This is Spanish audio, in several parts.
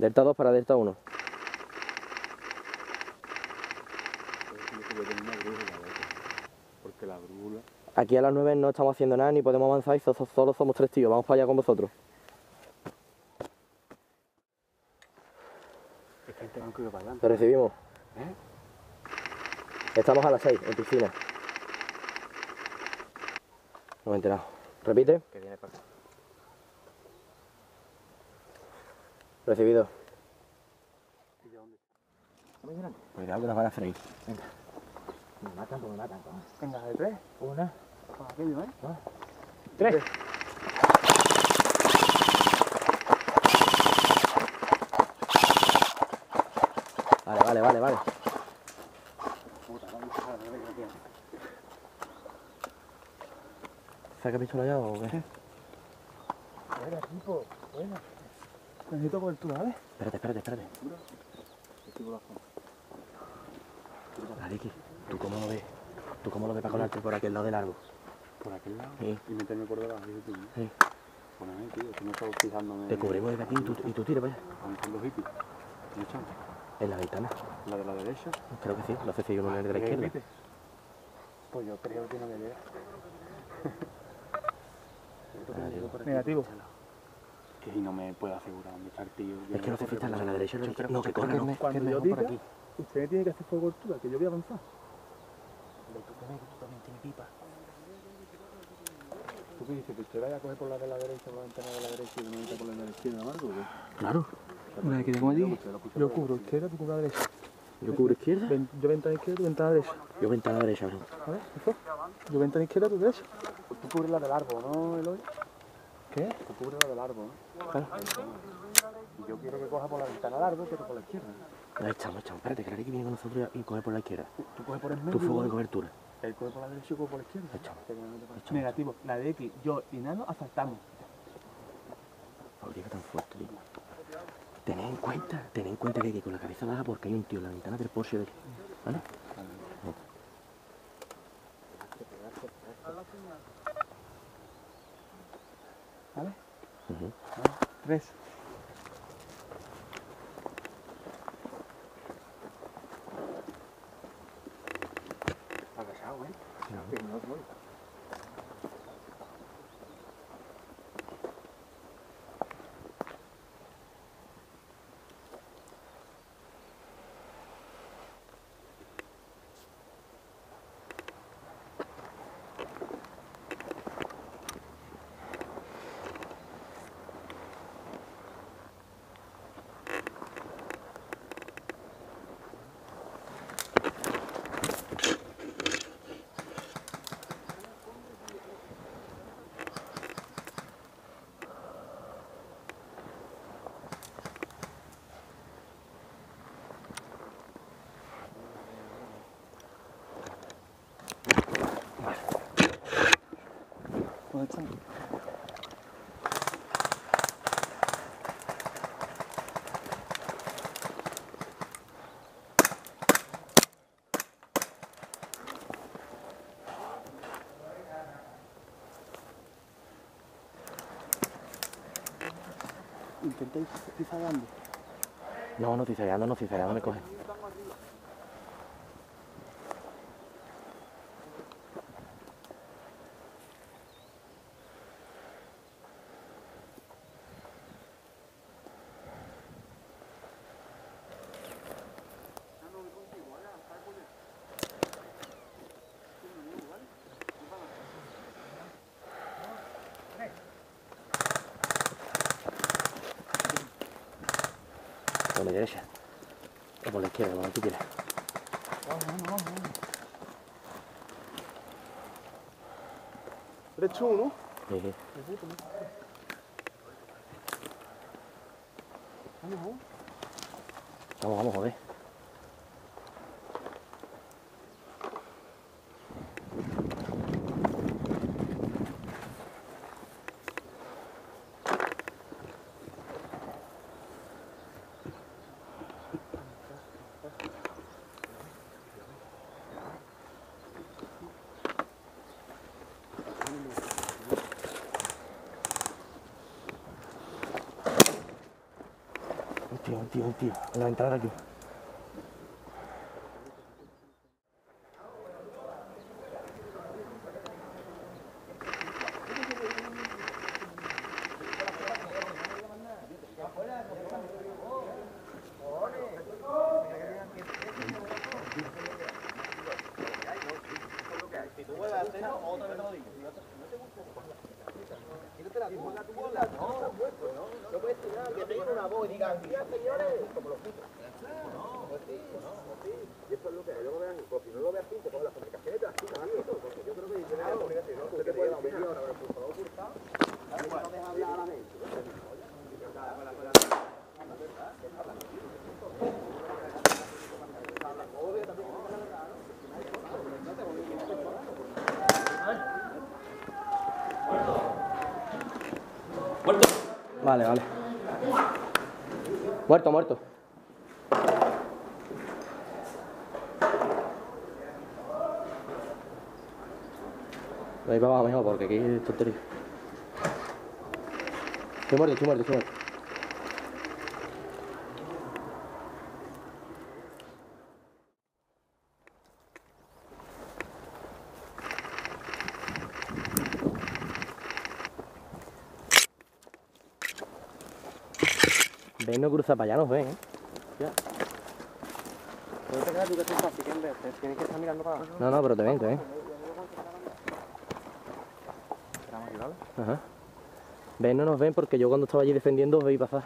Delta 2 para Delta 1. Porque la brújula. Aquí a las 9 no estamos haciendo nada ni podemos avanzar y so- so- solo somos tres tíos. Vamos para allá con vosotros. Lo recibimos. Estamos a las 6 en piscina. No me he enterado. Repite. Que viene para acá. Recibido. ¿Y de dónde? Cuidado que nos van a freír. Me matan, me matan. Venga, de tres. Una. Con aquello, ¿eh? Tres. Vale, vale, vale, vale. Puta, vamos a ver qué. ¿Saca pistola ya o qué? Buena, tipo. Buena. Necesito cobertura, ¿vale? Espérate, espérate, espérate. Estoy por la zona. Ariki, ¿tú cómo lo ves? ¿Tú cómo lo ves para colarte por aquel lado del árbol? Por aquel lado. Sí. Y meterme por debajo, dices tú. Sí. Bueno, tío, que no estaba fijándome. Te cubrimos desde aquí y tú, y tú tiras para allá. ¿Dónde están los hippies? ¿No están? En la ventana. ¿La de la derecha? Creo que sí. No sé si uno es de la ¿Eh, izquierda. viste? Pues yo creo que no me llega. Negativo. Que no me puedo asegurar dónde está el tío. Es que no se fija la de la derecha. Yo creo- No, que corre, no. me- Cuando yo por aquí. Usted me tiene que hacer fuego altura, que yo voy a avanzar. Pero tú también, tú también tienes pipa. ¿Tú qué dices? ¿Que usted vaya a coger por la de la derecha, por la ventana de la derecha y me por la de la izquierda o algo? Claro. Una vez que tengo allí, yo cubro izquierda, tú cubres derecha. Yo cubro izquierda. Ven- yo ventana izquierda, tú ventana derecha. Yo ventana derecha, bro. ¿Vale? ¿Eso? Yo ventana izquierda, tú derecha. Tú cubres la del árbol, ¿no, Eloy? ¿Qué? Tú cubres la del árbol, ¿no? Claro. Y yo quiero que coja por la ventana del árbol, pero por la izquierda. Ahí estamos, estamos. Espérate, que Ariki viene con nosotros y coge por la izquierda. Tú coges por el Tu medio. fuego de cobertura. Él coge por la derecha y cojo por la izquierda. Que no pasa. Negativo. La de X, yo y Nano asaltamos. Fabrica tan fuerte, tío. Tened en cuenta, tened en cuenta que hay que ir con la cabeza baja porque hay un tío en la ventana del Porsche de aquí. ¿Vale? ¿Vale? Tres. Que no voy. ¿Dónde están? Intentáis zigzagueando. No, no zigzagueando, no estoy zigzagueando, me coge. Por la derecha. O por la izquierda, como tú quieras. Derecho uno. Sí, sí. Vamos, vamos, joder. Hostia. Tío, tío. En la entrada aquí. Vale, vale. Muerto, muerto. Ahí va mejor porque aquí es tontería. Estoy muerto, estoy muerto, estoy muerto. Ven, no cruza para allá, nos ven, ¿eh? ¿Puedes te quedas tú que es fácil? ¿Quién ves? Tienes que estar mirando para abajo. No, no, pero te ven, te ven. Esperamos aquí, ¿vale? Ajá. Ven, no nos ven porque yo cuando estaba allí defendiendo os veis pasar.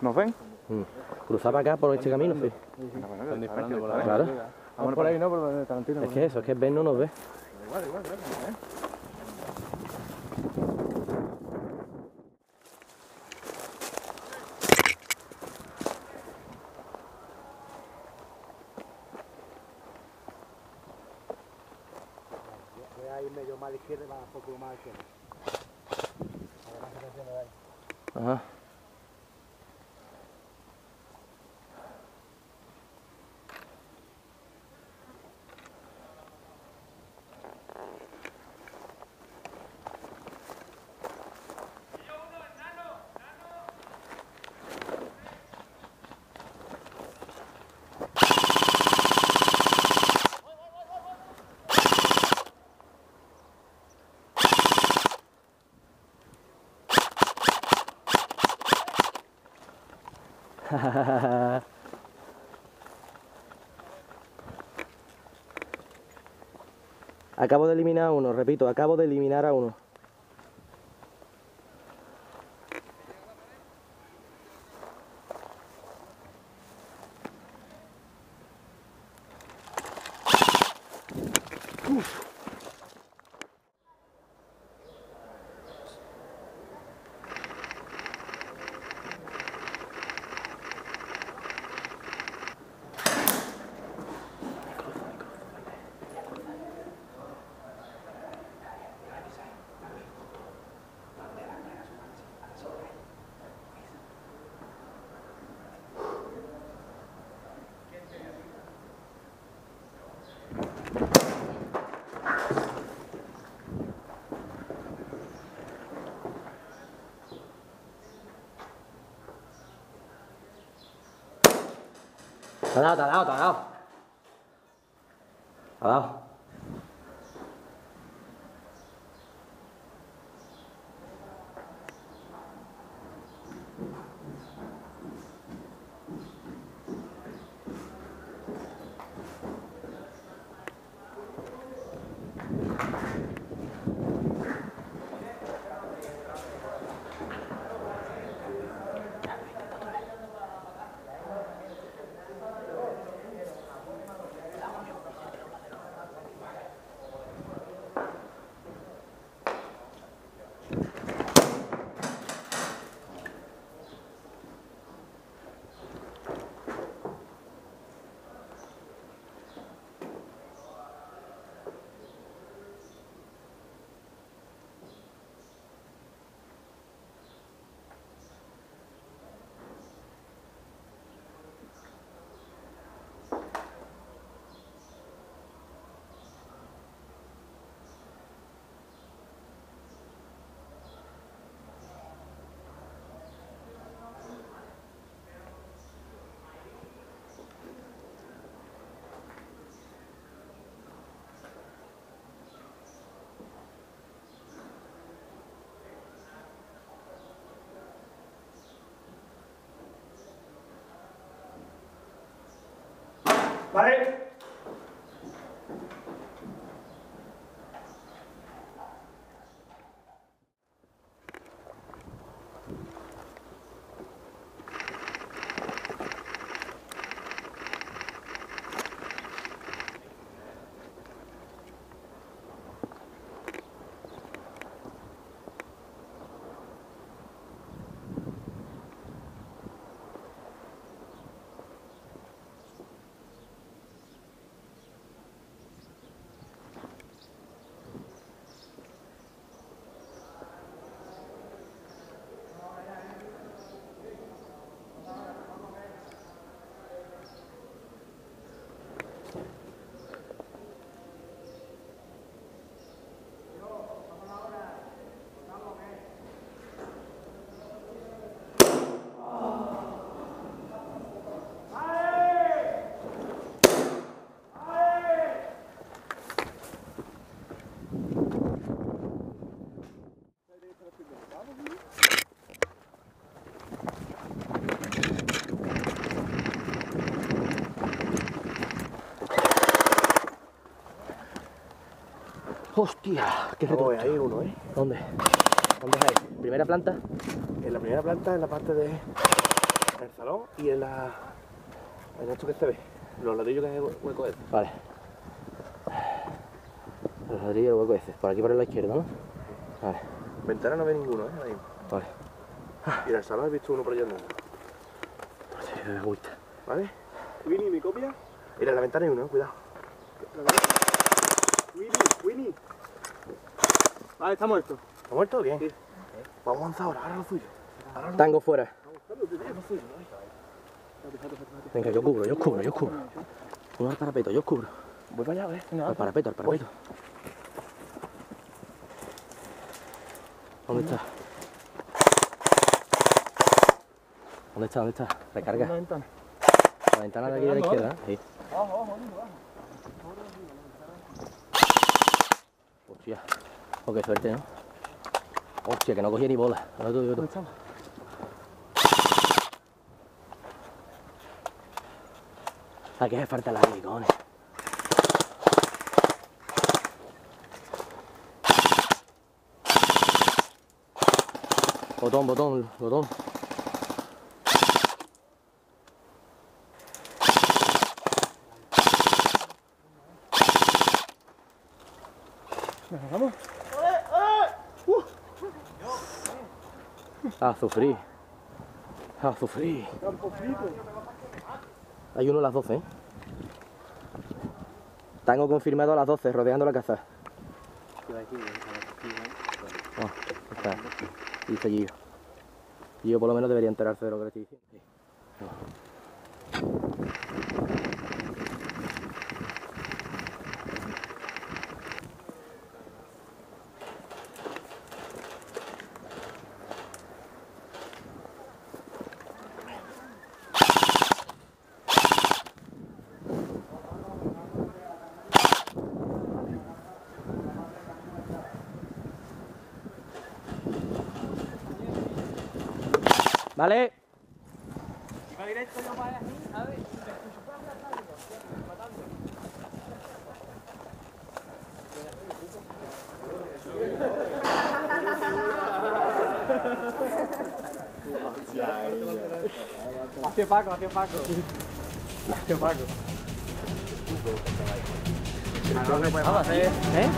¿Nos ven? Mm. Cruzar para acá por este camino, sí. Bueno, bueno, están disparando por Claro. Vamos por ahí, ¿no? Por donde Tarantino. Es que eso, es que Ben no nos ve. Igual, igual, igual. ¿eh? Voy a ir medio más a la izquierda y más un poco más izquierda. Además. Ajá. Acabo de eliminar a uno, repito, acabo de eliminar a uno. 等下等下等下等下 dado. Te Hostia, qué reto. Hay uno, ¿eh? ¿Dónde? ¿Dónde hay? ¿Primera planta? En la primera planta, en la parte de... En el salón y en la... En esto que se ve. Los ladrillos que hay hueco ese. Vale. Los ladrillos del hueco ese. Por aquí por la izquierda, ¿no? Vale, Ventana no ve ninguno, ¿eh? Ahí. vale. Y en el salón he visto uno por allá andando. Hostia, me gusta. ¿Vale? Winnie, ¿mi copia? Mira, en la ventana hay uno, ¿eh? cuidado. Vale, está muerto. ¿Ha muerto? Bien. Vamos a avanzar ahora, ahora lo suyo. Ahora lo Tango fuera. Venga, yo cubro, yo cubro, yo cubro. Uno al parapeto, yo cubro. Voy para allá. Venga, Al parapeto, al parapeto. ¿Dónde está? ¿Dónde está? ¿Dónde está? Recarga. Una ventana. La ventana de aquí de la izquierda. Sí. Hostia. Oh, qué suerte, ¿no? Hostia, que no cogía ni bola. Ahora tú, yo tú. ¿A qué hace falta la cojones? Botón, botón, botón. Vamos. A sufrir. A sufrir. Hay uno a las 12, ¿eh? Tengo confirmado a las 12, rodeando la casa. Ah, está. Dice Gio. Gio por lo menos debería enterarse de lo que le estoy diciendo. ¿Vale? Hacia Paco, hacia Paco. Hacia Paco. Vamos a hacer, ¿eh?